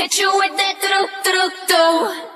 Hit you with that through, through, through.